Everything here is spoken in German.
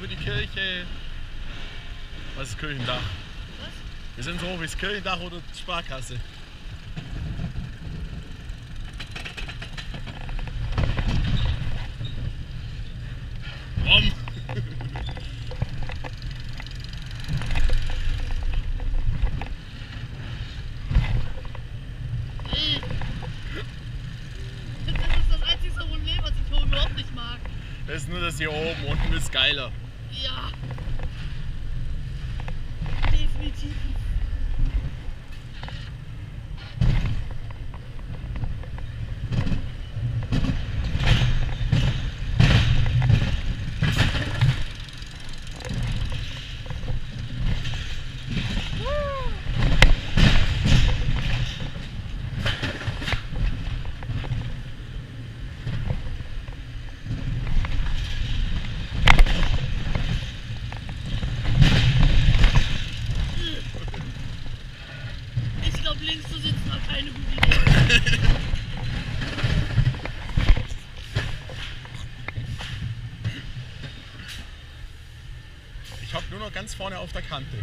für die Kirche. Was ist Kirchendach? Was? Wir sind so hoch wie das Kirchendach oder die Sparkasse. Rom. Ey. Das ist das einzige Problem, was ich hier überhaupt nicht mag. Das ist nur das hier oben, unten ist geiler. Ja. Definitiv. Ich glaube, links zu sitzen war keine gute Idee. Ich hock nur noch ganz vorne auf der Kante.